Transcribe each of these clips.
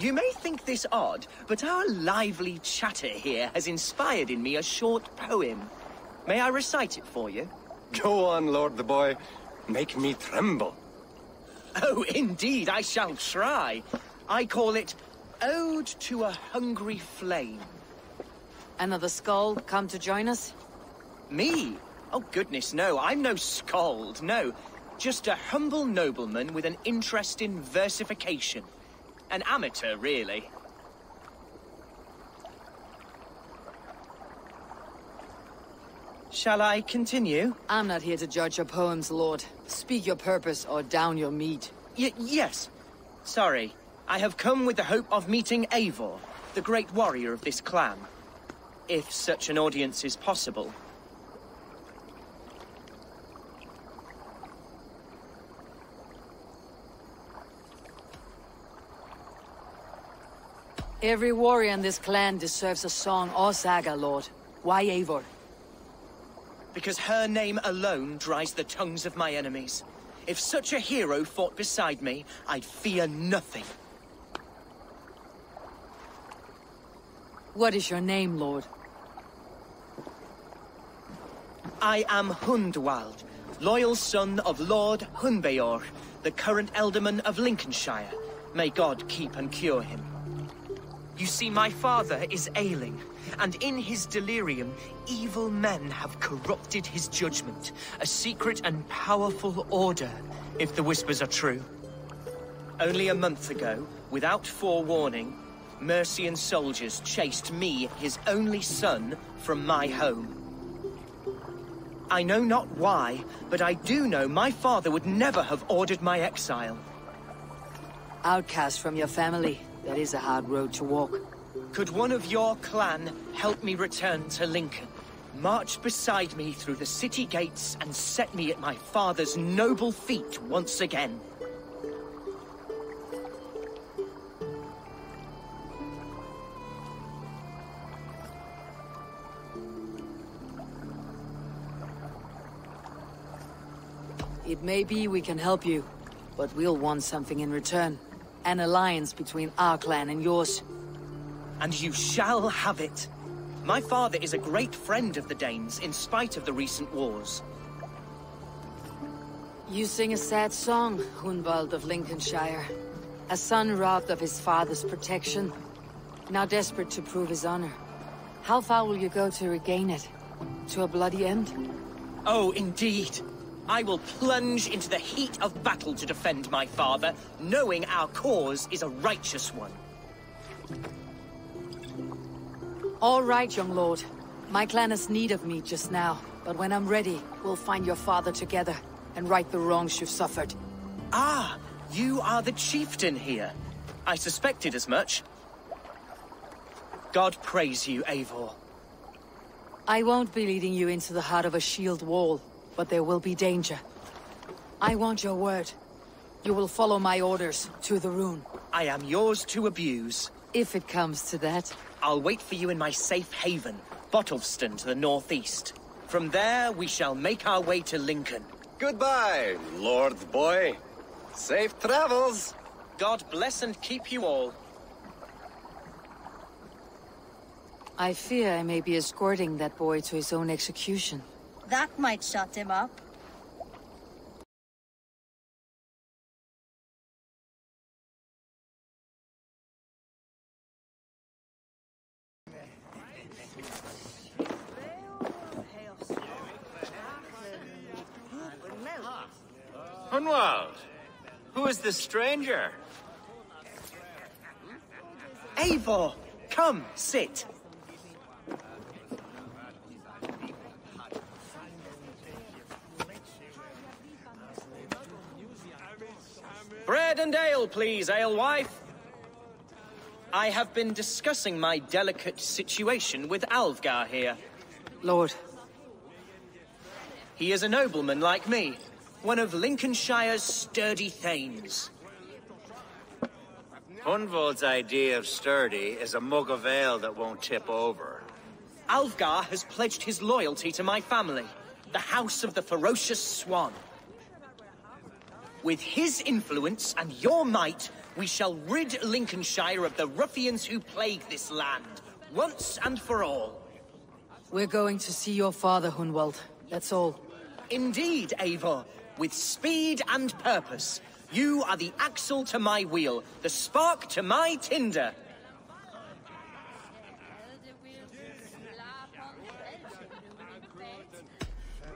You may think this odd, but our lively chatter here has inspired in me a short poem. May I recite it for you? Go on, Lord the Boy. Make me tremble. Oh, indeed, I shall try. I call it Ode to a Hungry Flame. Another skald come to join us? Me? Oh, goodness, no. I'm no skald, no. Just a humble nobleman with an interest in versification. An amateur, really. Shall I continue? I'm not here to judge your poems, Lord. Speak your purpose or down your meat. Y yes. Sorry. I have come with the hope of meeting Eivor, the great warrior of this clan. If such an audience is possible. Every warrior in this clan deserves a song or saga, Lord. Why Eivor? Because her name alone dries the tongues of my enemies. If such a hero fought beside me, I'd fear nothing. What is your name, Lord? I am Hunwald, loyal son of Lord Hunbeor, the current Ealdorman of Lincolnshire. May God keep and cure him. You see, my father is ailing, and in his delirium, evil men have corrupted his judgment. A secret and powerful order, if the whispers are true. Only a month ago, without forewarning, Mercian soldiers chased me, his only son, from my home. I know not why, but I do know my father would never have ordered my exile. Outcast from your family. That is a hard road to walk. Could one of your clan help me return to Lincoln? March beside me through the city gates and set me at my father's noble feet once again. It may be we can help you, but we'll want something in return. An alliance between our clan and yours. And you shall have it. My father is a great friend of the Danes, in spite of the recent wars. You sing a sad song, Hunwald of Lincolnshire. A son robbed of his father's protection. Now desperate to prove his honor. How far will you go to regain it? To a bloody end? Oh, indeed. I will plunge into the heat of battle to defend my father, knowing our cause is a righteous one. All right, young lord. My clan has need of me just now, but when I'm ready, we'll find your father together and right the wrongs you've suffered. Ah, you are the chieftain here. I suspected as much. God praise you, Eivor. I won't be leading you into the heart of a shield wall, but there will be danger. I want your word. You will follow my orders to the rune. I am yours to abuse. If it comes to that. I'll wait for you in my safe haven, Bottleston to the northeast. From there, we shall make our way to Lincoln. Goodbye, Lord Boy. Safe travels. God bless and keep you all. I fear I may be escorting that boy to his own execution. That might shut him up. Hunwald, who is this stranger? Eivor, come, sit. Bread and ale, please, alewife. I have been discussing my delicate situation with Alfgar here. Lord. He is a nobleman like me, one of Lincolnshire's sturdy thanes. Hunwald's idea of sturdy is a mug of ale that won't tip over. Alfgar has pledged his loyalty to my family, the House of the Ferocious Swan. With his influence and your might, we shall rid Lincolnshire of the ruffians who plague this land, once and for all. We're going to see your father, Hunwald. That's all. Indeed, Eivor, with speed and purpose. You are the axle to my wheel, the spark to my tinder.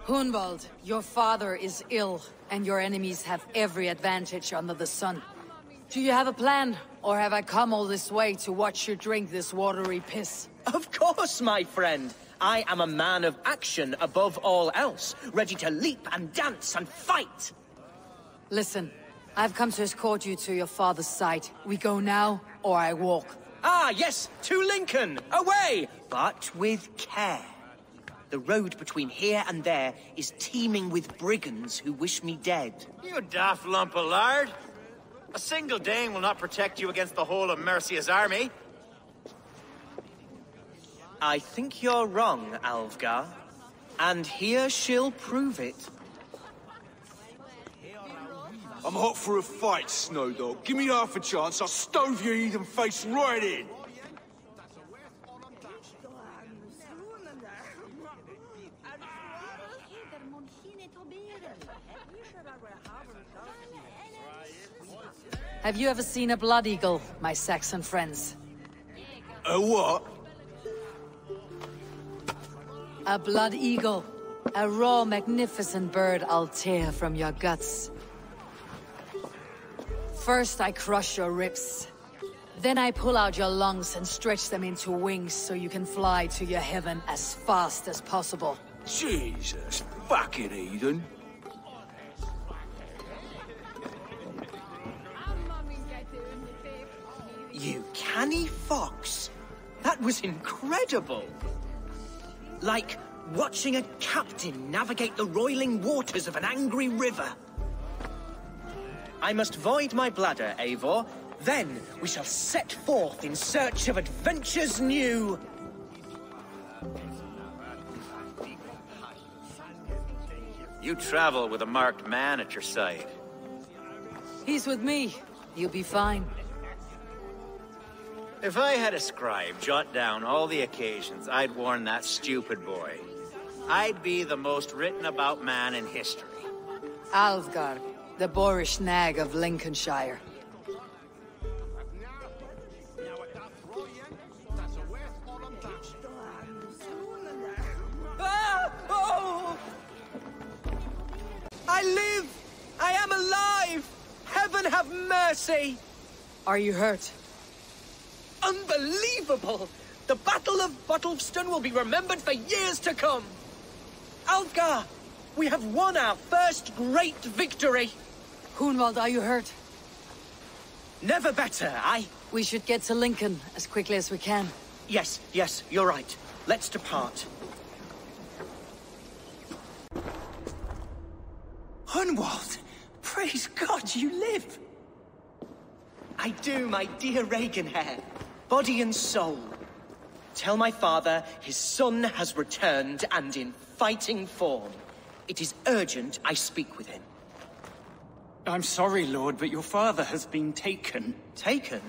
Hunwald, your father is ill, and your enemies have every advantage under the sun. Do you have a plan, or have I come all this way to watch you drink this watery piss? Of course, my friend. I am a man of action above all else, ready to leap and dance and fight. Listen, I've come to escort you to your father's side. We go now, or I walk. Ah, yes, to Lincoln, away, but with care. The road between here and there is teeming with brigands who wish me dead. You daft lump of lard. A single Dane will not protect you against the whole of Mercia's army. I think you're wrong, Alfgar. And here she'll prove it. I'm hot for a fight, Snowdog. Give me half a chance, I'll stove your heathen face right in. Have you ever seen a blood eagle, my Saxon friends? A what? A blood eagle. A raw, magnificent bird I'll tear from your guts. First I crush your ribs. Then I pull out your lungs and stretch them into wings so you can fly to your heaven as fast as possible. Jesus, fucking heathen. You canny fox. That was incredible. Like watching a captain navigate the roiling waters of an angry river. I must void my bladder, Eivor. Then we shall set forth in search of adventures new. You travel with a marked man at your side. He's with me. You'll be fine. If I had a scribe jot down all the occasions I'd warn that stupid boy, I'd be the most written about man in history. Alfgar, the boorish nag of Lincolnshire. Ah! Oh! I live! I am alive! Heaven have mercy! Are you hurt? Unbelievable! The Battle of Bottleston will be remembered for years to come! Alfgar, we have won our first great victory! Hunwald, are you hurt? Never better, I... We should get to Lincoln as quickly as we can. Yes, yes, you're right. Let's depart. Hunwald! Praise God you live! I do, my dear Regenhair. Body and soul. Tell my father his son has returned and in fighting form. It is urgent I speak with him. I'm sorry, Lord, but your father has been taken. Taken?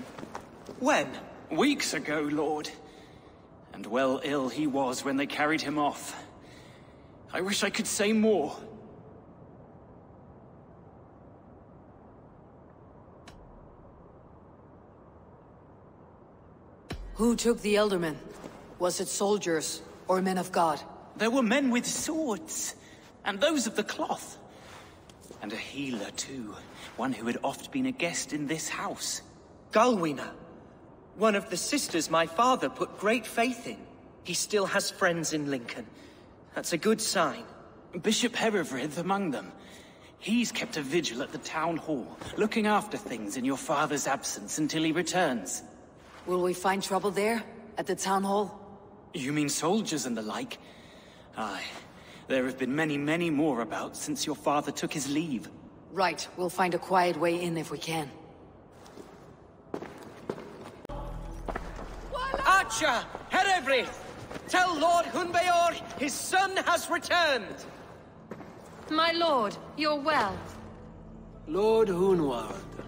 When? Weeks ago, Lord. And well ill he was when they carried him off. I wish I could say more. Who took the Ealdormen? Was it soldiers or men of God? There were men with swords, and those of the cloth. And a healer, too. One who had oft been a guest in this house. Galwina. One of the sisters my father put great faith in. He still has friends in Lincoln. That's a good sign. Bishop Herefrith among them. He's kept a vigil at the town hall, looking after things in your father's absence until he returns. Will we find trouble there? At the town hall? You mean soldiers and the like? Aye. There have been many, many more about since your father took his leave. Right, we'll find a quiet way in if we can. Archer! Herevri! Tell Lord Hunbeor his son has returned! My lord, you're well. Lord Hunwald, You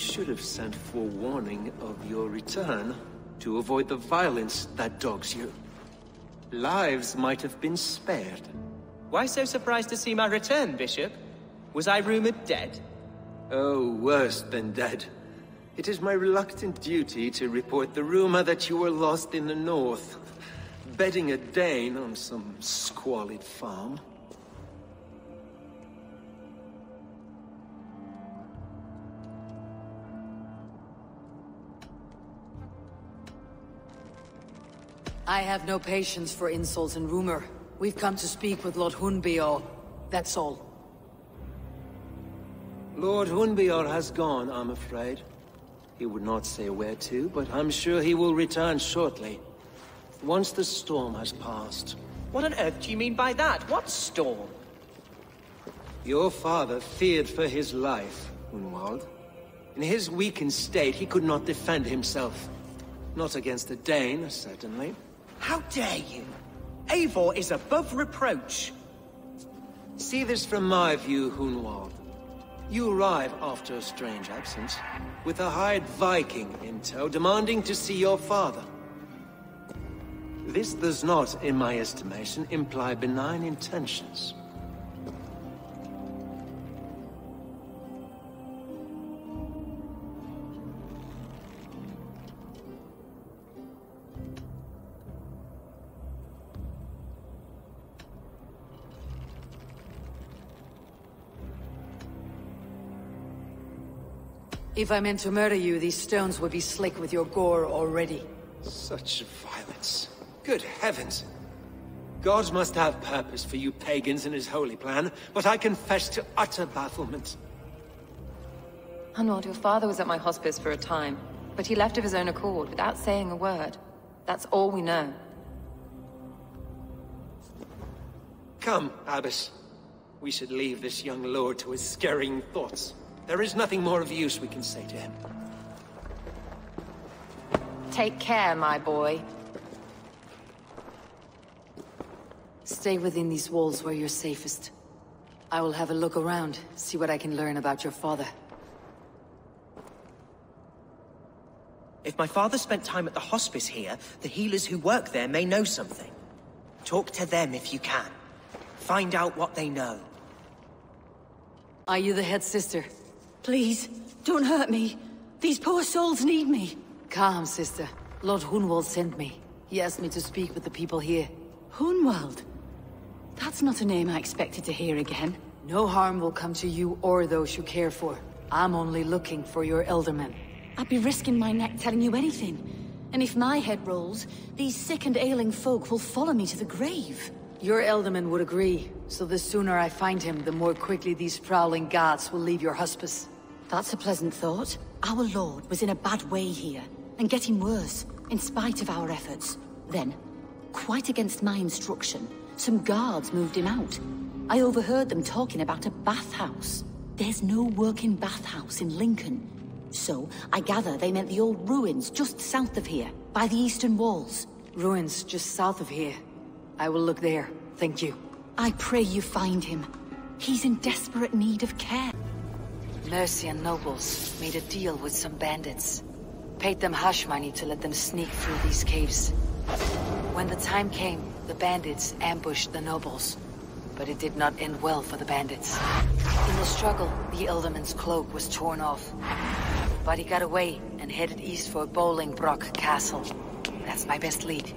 should have sent forewarning of your return to avoid the violence that dogs you. Lives might have been spared. Why so surprised to see my return, Bishop? Was I rumored dead? Oh, worse than dead. It is my reluctant duty to report the rumor that you were lost in the north, bedding a Dane on some squalid farm. I have no patience for insults and rumor. We've come to speak with Lord Hunbeor. That's all. Lord Hunbeor has gone, I'm afraid. He would not say where to, but I'm sure he will return shortly. Once the storm has passed. What on earth do you mean by that? What storm? Your father feared for his life, Hunwald. In his weakened state, he could not defend himself. Not against a Dane, certainly. How dare you? Eivor is above reproach. See this from my view, Hunwald. You arrive after a strange absence, with a hired Viking in tow demanding to see your father. This does not, in my estimation, imply benign intentions. If I meant to murder you, these stones would be slick with your gore already. Such violence. Good heavens! God must have purpose for you pagans in his holy plan, but I confess to utter bafflement. Hunwald, your father was at my hospice for a time, but he left of his own accord without saying a word. That's all we know. Come, Abbess. We should leave this young lord to his scurrying thoughts. There is nothing more of use we can say to him. Take care, my boy. Stay within these walls where you're safest. I will have a look around, see what I can learn about your father. If my father spent time at the hospice here, the healers who work there may know something. Talk to them if you can. Find out what they know. Are you the head sister? Please, don't hurt me. These poor souls need me. Calm, sister. Lord Hunwald sent me. He asked me to speak with the people here. Hunwald? That's not a name I expected to hear again. No harm will come to you or those you care for. I'm only looking for your Ealdorman. I'd be risking my neck telling you anything. And if my head rolls, these sick and ailing folk will follow me to the grave. Your Ealdorman would agree, so the sooner I find him, the more quickly these prowling gods will leave your hospice. That's a pleasant thought. Our lord was in a bad way here, and getting worse, in spite of our efforts. Then, quite against my instruction, some guards moved him out. I overheard them talking about a bathhouse. There's no working bathhouse in Lincoln. So, I gather they meant the old ruins just south of here, by the eastern walls. Ruins just south of here. I will look there, thank you. I pray you find him. He's in desperate need of care. Mercian nobles made a deal with some bandits. Paid them hush money to let them sneak through these caves. When the time came, the bandits ambushed the nobles. But it did not end well for the bandits. In the struggle, the Ealdorman's cloak was torn off. But he got away and headed east for Bolingbroke Castle. That's my best lead.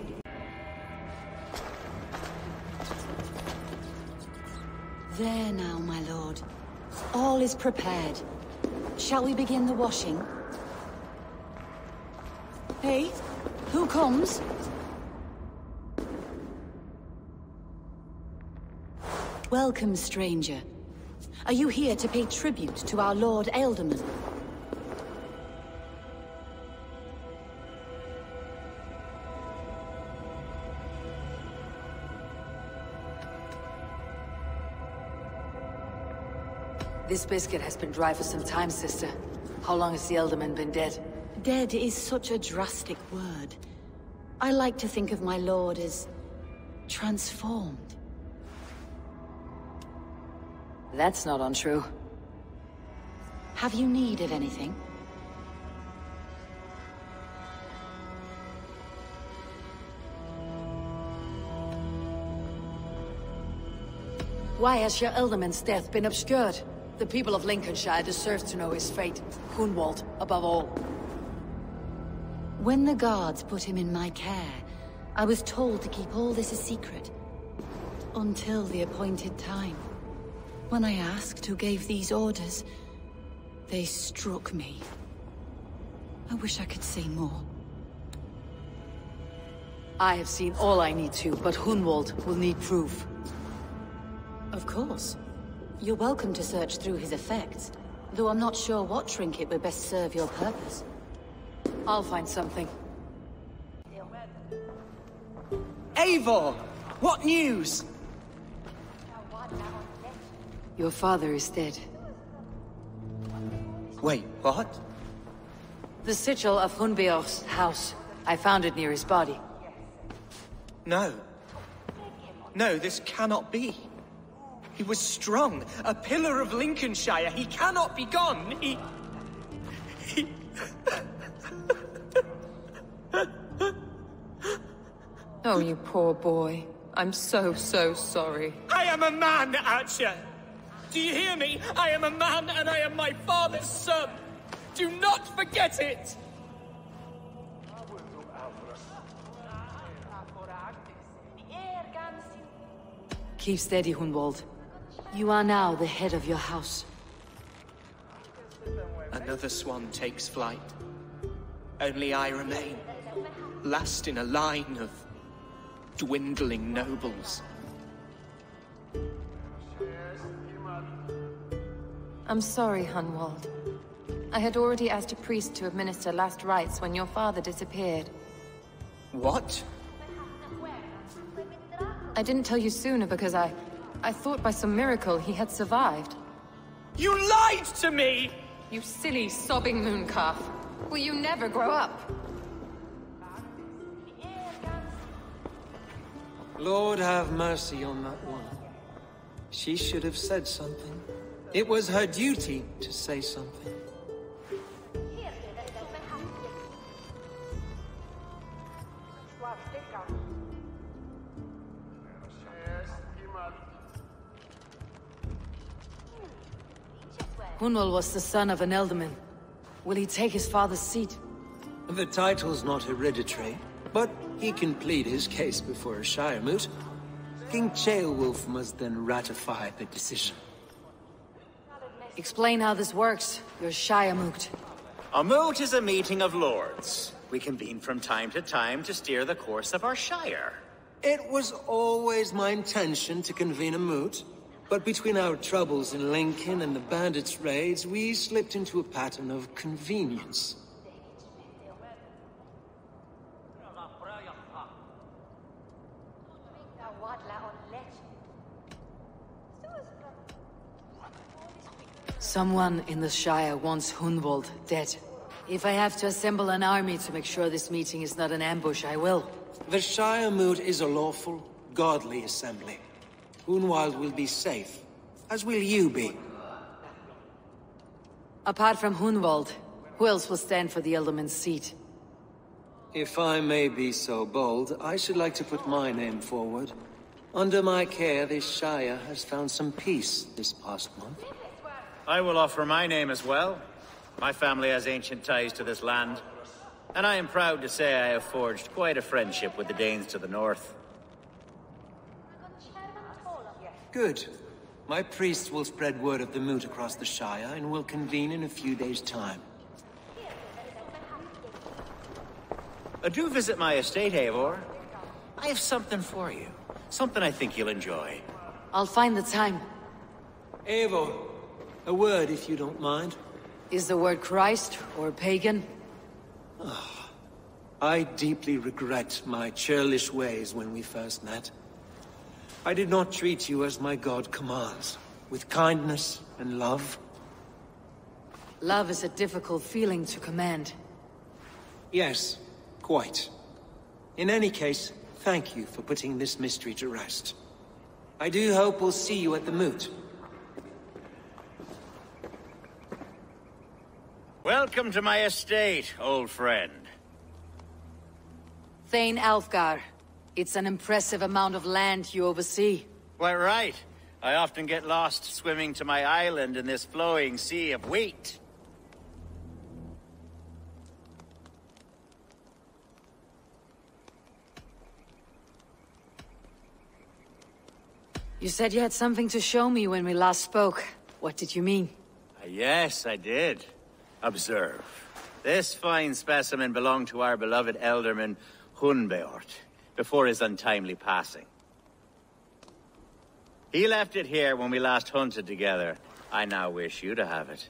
There now, my lord. All is prepared. Shall we begin the washing? Hey, who comes? Welcome, stranger. Are you here to pay tribute to our Lord Ealdorman? This biscuit has been dry for some time, sister. How long has the Ealdorman been dead? Dead is such a drastic word. I like to think of my lord as... transformed. That's not untrue. Have you need of anything? Why has your Ealdorman's death been obscured? The people of Lincolnshire deserve to know his fate. Hunwald, above all. When the guards put him in my care, I was told to keep all this a secret. Until the appointed time. When I asked who gave these orders, they struck me. I wish I could say more. I have seen all I need to, but Hunwald will need proof. Of course. You're welcome to search through his effects, though I'm not sure what trinket would best serve your purpose. I'll find something. Eivor! What news? Your father is dead. Wait, what? The sigil of Hunbeor's house. I found it near his body. No. No, this cannot be. He was strong, a pillar of Lincolnshire. He cannot be gone. He... he... oh, you poor boy. I'm so, so sorry. I am a man, Archer! Do you hear me? I am a man and I am my father's son! Do not forget it! Keep steady, Hunwald. You are now the head of your house. Another swan takes flight. Only I remain. Last in a line of dwindling nobles. I'm sorry, Hunwald. I had already asked a priest to administer last rites when your father disappeared. What? I didn't tell you sooner because I... I thought by some miracle he had survived. You lied to me! You silly, sobbing mooncalf. Will you never grow up? Lord have mercy on that one. She should have said something. It was her duty to say something. Hunwald was the son of an Ealdorman. Will he take his father's seat? The title's not hereditary, but he can plead his case before a Shire moot. King Ceolwulf must then ratify the decision. Explain how this works, your Shire moot. A moot is a meeting of lords. We convene from time to time to steer the course of our Shire. It was always my intention to convene a moot, but between our troubles in Lincoln and the bandits' raids, we slipped into a pattern of convenience. Someone in the Shire wants Hunwald dead. If I have to assemble an army to make sure this meeting is not an ambush, I will. The Shire Moot is a lawful, godly assembly. Hunwald will be safe, as will you be. Apart from Hunwald, who else will stand for the Ealdorman's seat? If I may be so bold, I should like to put my name forward. Under my care, this Shire has found some peace this past month. I will offer my name as well. My family has ancient ties to this land. And I am proud to say I have forged quite a friendship with the Danes to the north. Good. My priests will spread word of the moot across the Shire and will convene in a few days' time. Uh, do visit my estate, Eivor. I have something for you. Something I think you'll enjoy. I'll find the time. Eivor, a word if you don't mind. Is the word Christ or pagan? I deeply regret my churlish ways when we first met. I did not treat you as my god commands, with kindness and love. Love is a difficult feeling to command. Yes, quite. In any case, thank you for putting this mystery to rest. I do hope we'll see you at the moot. Welcome to my estate, old friend. Thane Alfgar. It's an impressive amount of land you oversee. Quite right. I often get lost swimming to my island in this flowing sea of wheat. You said you had something to show me when we last spoke. What did you mean? Uh, yes, I did. Observe. This fine specimen belonged to our beloved Ealdorman, Hunbeorht, before his untimely passing. He left it here when we last hunted together. I now wish you to have it.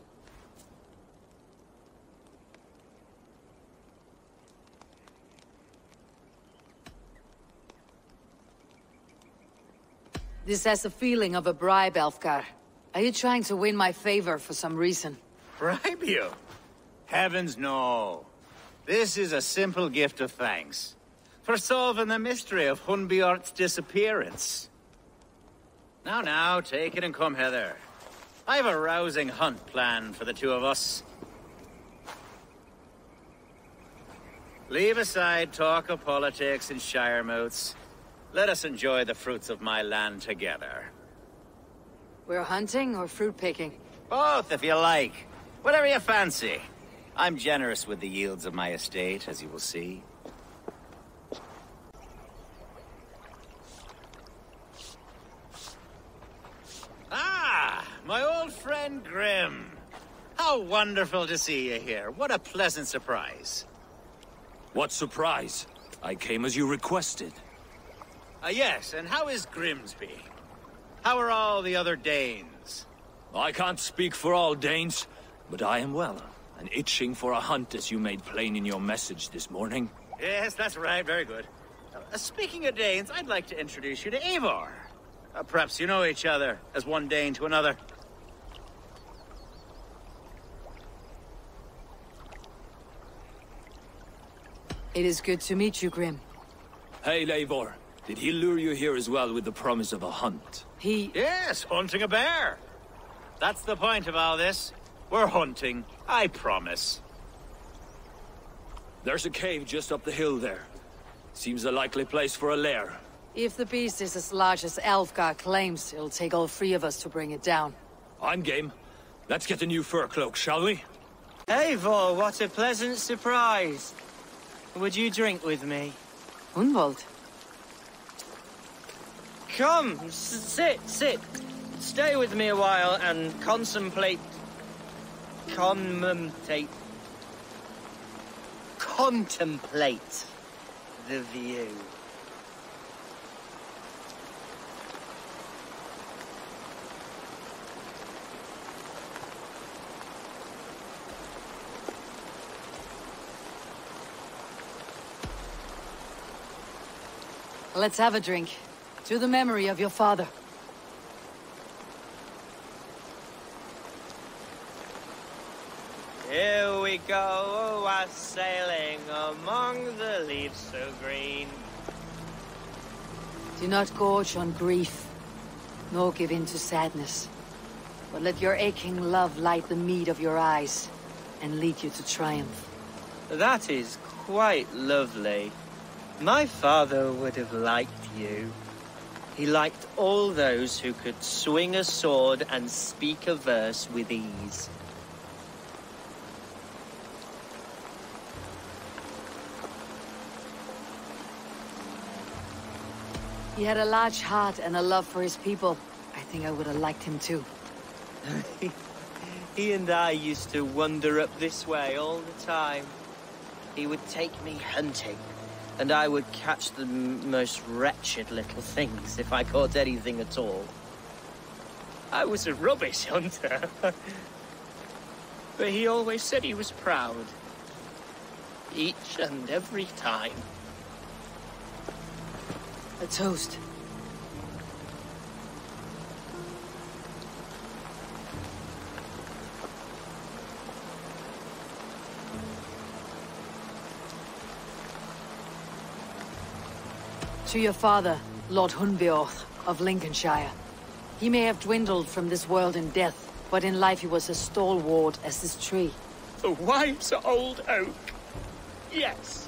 This has a feeling of a bribe, Alfgar. Are you trying to win my favor for some reason? Bribe you? Heavens no. This is a simple gift of thanks. For solving the mystery of Hunbeorht's disappearance. Now, now, take it and come hither. I've a rousing hunt planned for the two of us. Leave aside talk of politics and shire moots. Let us enjoy the fruits of my land together. We're hunting or fruit picking? Both, if you like. Whatever you fancy. I'm generous with the yields of my estate, as you will see. Ah, my old friend Grim. How wonderful to see you here. What a pleasant surprise. What surprise? I came as you requested. Ah, yes, and how is Grimsby? How are all the other Danes? I can't speak for all Danes, but I am well, and itching for a hunt as you made plain in your message this morning. Yes, that's right, very good. Uh, speaking of Danes, I'd like to introduce you to Eivor. Uh, perhaps you know each other, as one Dane to another. It is good to meet you, Grim. Hey, Eivor. Did he lure you here as well with the promise of a hunt? He... Yes, hunting a bear. That's the point of all this. We're hunting, I promise. There's a cave just up the hill there. Seems a likely place for a lair. If the beast is as large as Alfgar claims, it'll take all three of us to bring it down. I'm game. Let's get a new fur cloak, shall we? Eivor, what a pleasant surprise. Would you drink with me? Hunwald. Come, sit, sit. Stay with me a while and contemplate... Commentate... Contemplate the view. Let's have a drink. To the memory of your father. Here we go, oh, a sailing among the leaves so green. Do not gorge on grief, nor give in to sadness. But let your aching love light the mead of your eyes, and lead you to triumph. That is quite lovely. My father would have liked you. He liked all those who could swing a sword and speak a verse with ease. He had a large heart and a love for his people. I think I would have liked him too. he and I used to wander up this way all the time. He would take me hunting, and I would catch the most wretched little things if I caught anything at all. I was a rubbish hunter. but he always said he was proud. Each and every time. A toast. To your father, Lord Hunbeorht of Lincolnshire. He may have dwindled from this world in death, but in life he was as stalwart as this tree. The wise old oak. Yes.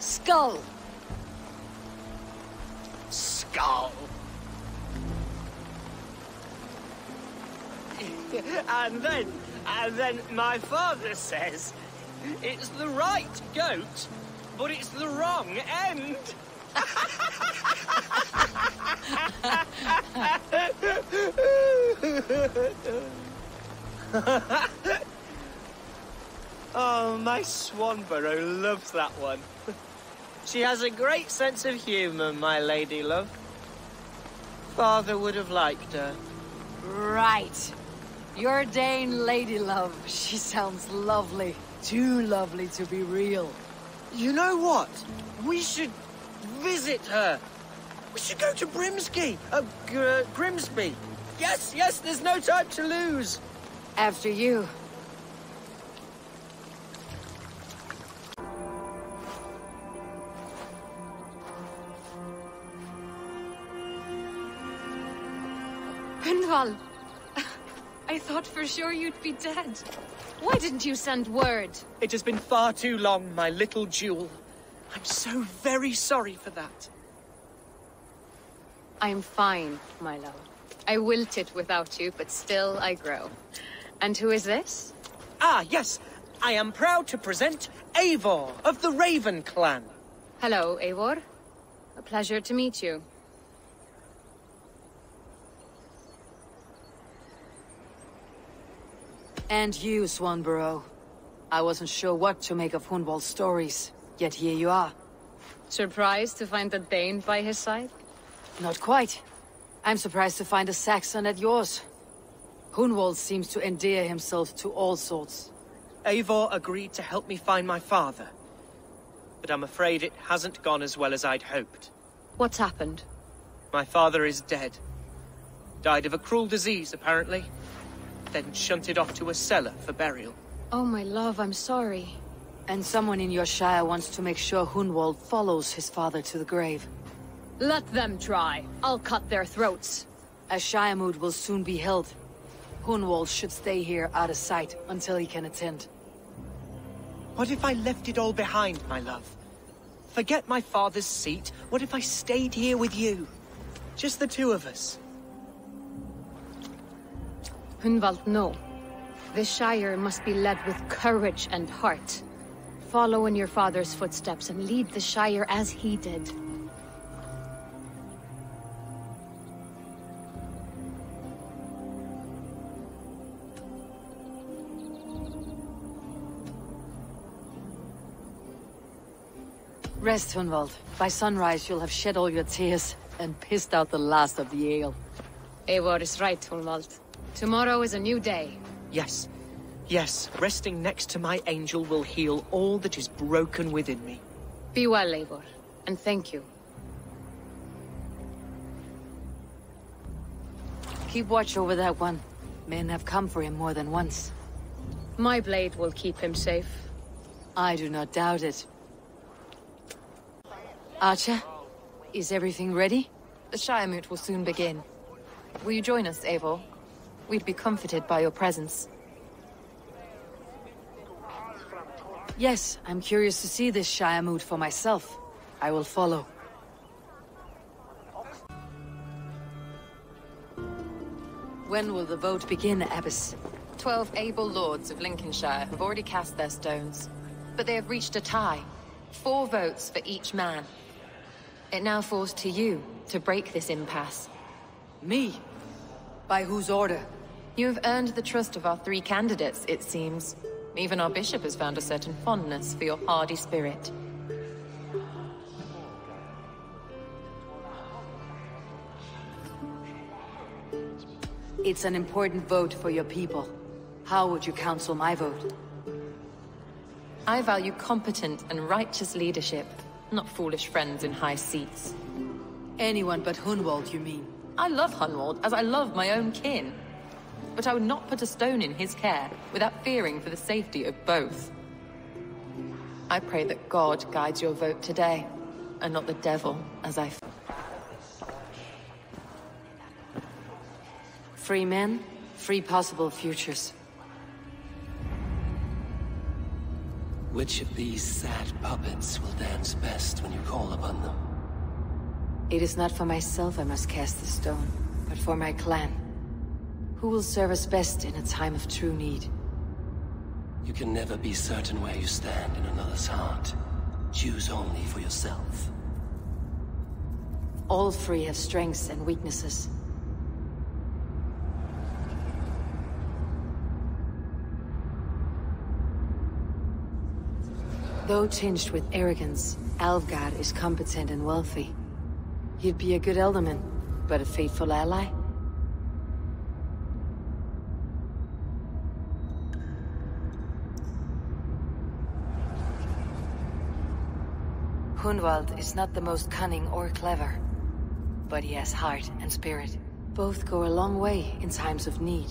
Skull! Skull. and then, and then my father says, it's the right goat, but it's the wrong end. oh, my Swanborough loves that one. She has a great sense of humour, my lady love. Father would have liked her. Right. Your Dane lady love. She sounds lovely. Too lovely to be real. You know what? We should visit her. We should go to Brimsky. Uh, Gr Grimsby. Yes, yes, there's no time to lose. After you. Hunwald! I thought for sure you'd be dead. Why didn't you send word? It has been far too long, my little jewel. I'm so very sorry for that. I'm fine, my love. I wilted without you, but still I grow. And who is this? Ah, yes. I am proud to present Eivor of the Raven Clan. Hello, Eivor. A pleasure to meet you. And you, Swanborough. I wasn't sure what to make of Hunwald's stories, yet here you are. Surprised to find a Dane by his side? Not quite. I'm surprised to find a Saxon at yours. Hunwald seems to endear himself to all sorts. Eivor agreed to help me find my father. But I'm afraid it hasn't gone as well as I'd hoped. What's happened? My father is dead. Died of a cruel disease, apparently. Then shunted off to a cellar for burial. Oh, my love, I'm sorry. And someone in your shire wants to make sure Hunwald follows his father to the grave. Let them try. I'll cut their throats. A shire will soon be held. Hunwald should stay here out of sight until he can attend. What if I left it all behind, my love? Forget my father's seat. What if I stayed here with you? Just the two of us. Hunwald, no. The Shire must be led with courage and heart. Follow in your father's footsteps and lead the Shire as he did. Rest, Hunwald. By sunrise, you'll have shed all your tears and pissed out the last of the ale. Eivor is right, Hunwald. Tomorrow is a new day. Yes. Yes, resting next to my angel will heal all that is broken within me. Be well, Eivor, and thank you. Keep watch over that one. Men have come for him more than once. My blade will keep him safe. I do not doubt it. Archer, is everything ready? The Shiremoot will soon begin. Will you join us, Eivor? We'd be comforted by your presence. Yes, I'm curious to see this Shire moot for myself. I will follow. When will the vote begin, Abbess? Twelve able lords of Lincolnshire have already cast their stones, but they have reached a tie. Four votes for each man. It now falls to you to break this impasse. Me? By whose order? You have earned the trust of our three candidates, it seems. Even our bishop has found a certain fondness for your hardy spirit. It's an important vote for your people. How would you counsel my vote? I value competent and righteous leadership, not foolish friends in high seats. Anyone but Hunwald, you mean? I love Hunwald as I love my own kin. But I would not put a stone in his care without fearing for the safety of both. I pray that God guides your vote today, and not the devil, as I... Free men, free possible futures. Which of these sad puppets will dance best when you call upon them? It is not for myself I must cast the stone, but for my clan. Who will serve us best in a time of true need? You can never be certain where you stand in another's heart. Choose only for yourself. All three have strengths and weaknesses. Though tinged with arrogance, Alfgar is competent and wealthy. He'd be a good Ealdorman, but a faithful ally? Hunwald is not the most cunning or clever, but he has heart and spirit. Both go a long way in times of need.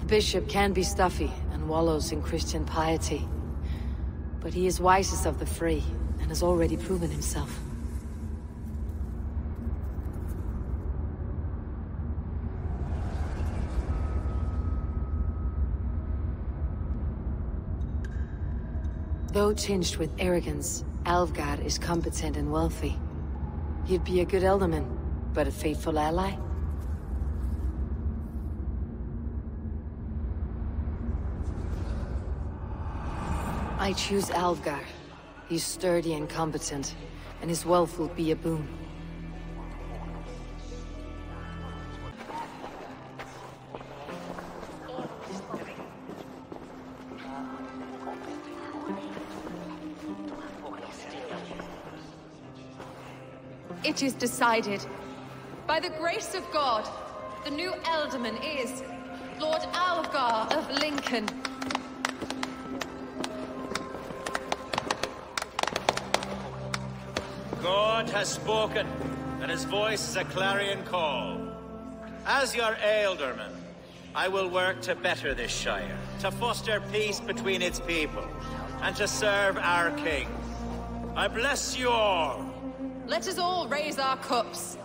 The bishop can be stuffy and wallows in Christian piety. But he is wisest of the free and has already proven himself. Though tinged with arrogance, Alfgar is competent and wealthy. He'd be a good Ealdorman, but a faithful ally? I choose Alfgar. He's sturdy and competent, and his wealth will be a boon. It is decided. By the grace of God, the new Ealdorman is Lord Alfgar of Lincoln. God has spoken, and his voice is a clarion call. As your Ealdorman, I will work to better this Shire, to foster peace between its people, and to serve our king. I bless you all. Let us all raise our cups.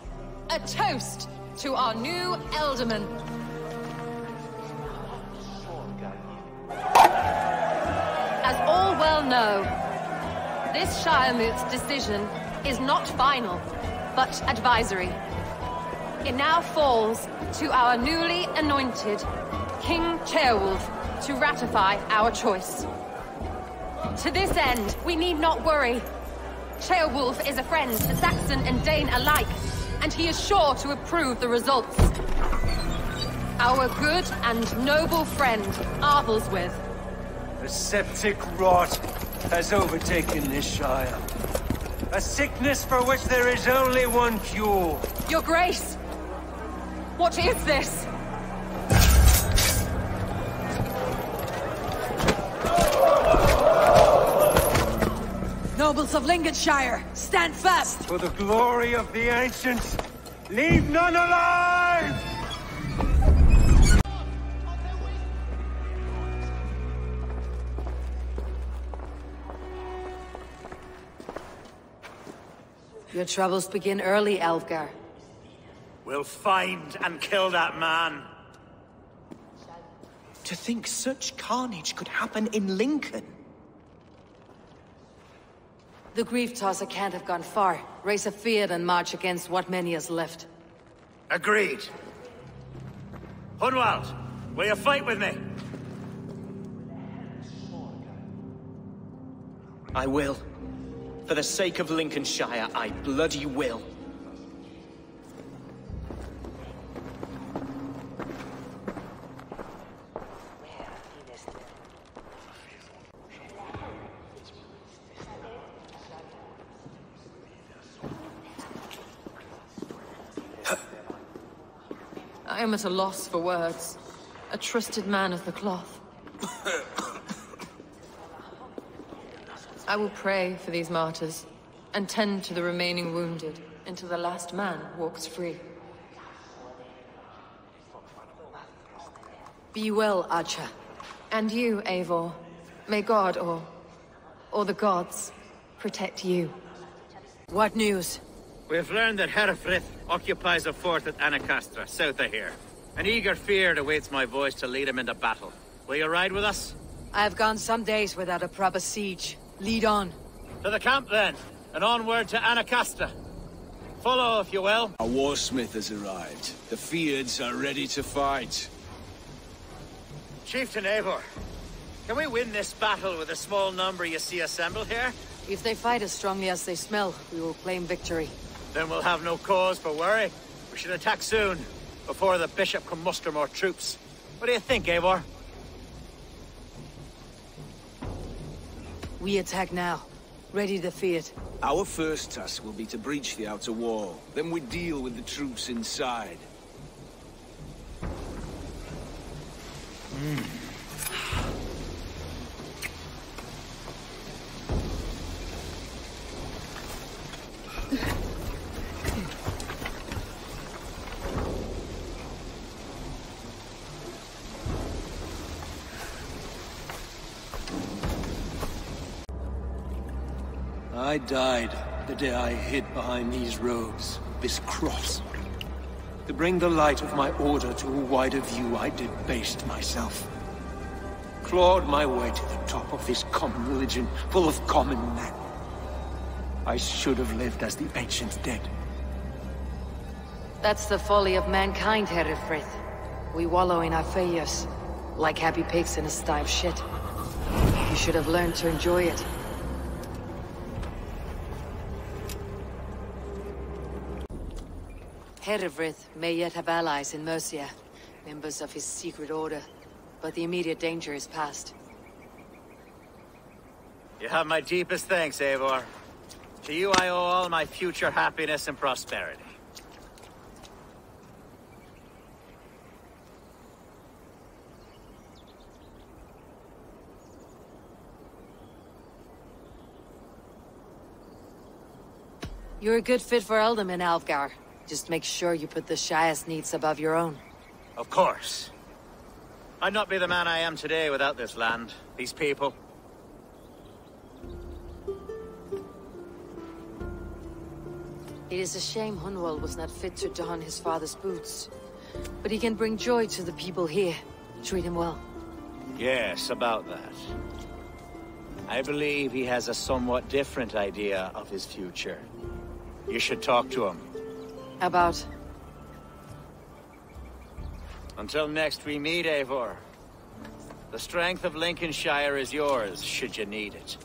A toast to our new Ealdorman. As all well know, this Shiremoot's decision is not final, but advisory. It now falls to our newly anointed King Ceolwulf to ratify our choice. To this end, we need not worry. Ceolwulf is a friend to Saxon and Dane alike, and he is sure to approve the results. Our good and noble friend, Arthelswith. The septic rot has overtaken this Shire. A sickness for which there is only one cure. Your Grace! What is this? Nobles of Lincolnshire, stand fast! For the glory of the ancients, leave none alive! Your troubles begin early, Alfgar. We'll find and kill that man. To think such carnage could happen in Lincoln. The Grief Tosser can't have gone far. Raise a fyrd and march against what many has left. Agreed. Hunwald, will you fight with me? I will. For the sake of Lincolnshire, I bloody will. At a loss for words. A trusted man of the cloth. I will pray for these martyrs, and tend to the remaining wounded, until the last man walks free. Be well, Archer. And you, Eivor. May God, or... or the gods, protect you. What news? We've learned that Herefrith occupies a fort at Anacastra, south of here. An eager fyrd awaits my voice to lead him into battle. Will you ride with us? I've gone some days without a proper siege. Lead on. To the camp, then, and onward to Anacastra. Follow, if you will. Our warsmith has arrived. The fyrds are ready to fight. Chieftain Eivor, can we win this battle with the small number you see assembled here? If they fight as strongly as they smell, we will claim victory. Then we'll have no cause for worry. We should attack soon, before the bishop can muster more troops. What do you think, Eivor? We attack now. Ready to fight. Our first task will be to breach the outer wall. Then we deal with the troops inside. Hmm. I died the day I hid behind these robes, this cross. To bring the light of my order to a wider view, I debased myself. Clawed my way to the top of this common religion, full of common men. I should have lived as the ancients did. That's the folly of mankind, Herefrith. We wallow in our failures, like happy pigs in a sty of shit. You should have learned to enjoy it. Herefrith may yet have allies in Mercia, members of his secret order, but the immediate danger is past. You have my deepest thanks, Eivor. To you I owe all my future happiness and prosperity. You're a good fit for Ealdorman Alfgar. Just make sure you put the Shire's needs above your own. Of course. I'd not be the man I am today without this land, these people. It is a shame Hunwald was not fit to don his father's boots. But he can bring joy to the people here. Treat him well. Yes, about that. I believe he has a somewhat different idea of his future. You should talk to him. About... Until next we meet, Eivor. The strength of Lincolnshire is yours, should you need it.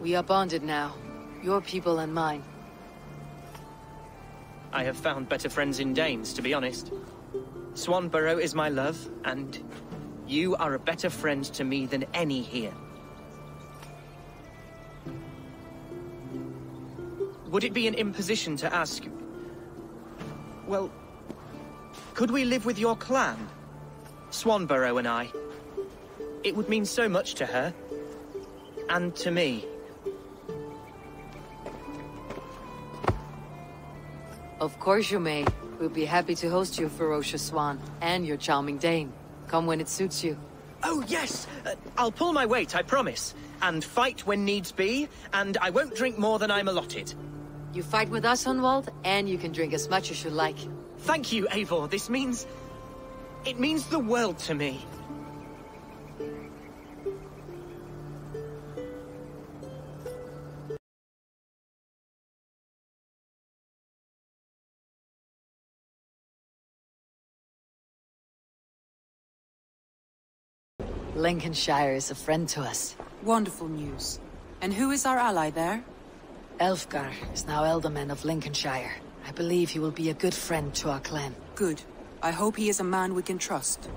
We are bonded now. Your people and mine. I have found better friends in Danes, to be honest. Svanborg is my love, and you are a better friend to me than any here. Would it be an imposition to ask... Well, could we live with your clan? Svanborg and I. It would mean so much to her. And to me. Of course you may. We'll be happy to host you, ferocious swan, and your charming Dane. Come when it suits you. Oh, yes! Uh, I'll pull my weight, I promise. And fight when needs be, and I won't drink more than I'm allotted. You fight with us, Hunwald, and you can drink as much as you like. Thank you, Eivor. This means... It means the world to me. Lincolnshire is a friend to us. Wonderful news. And who is our ally there? Alfgar is now Ealdorman of Lincolnshire. I believe he will be a good friend to our clan. Good. I hope he is a man we can trust.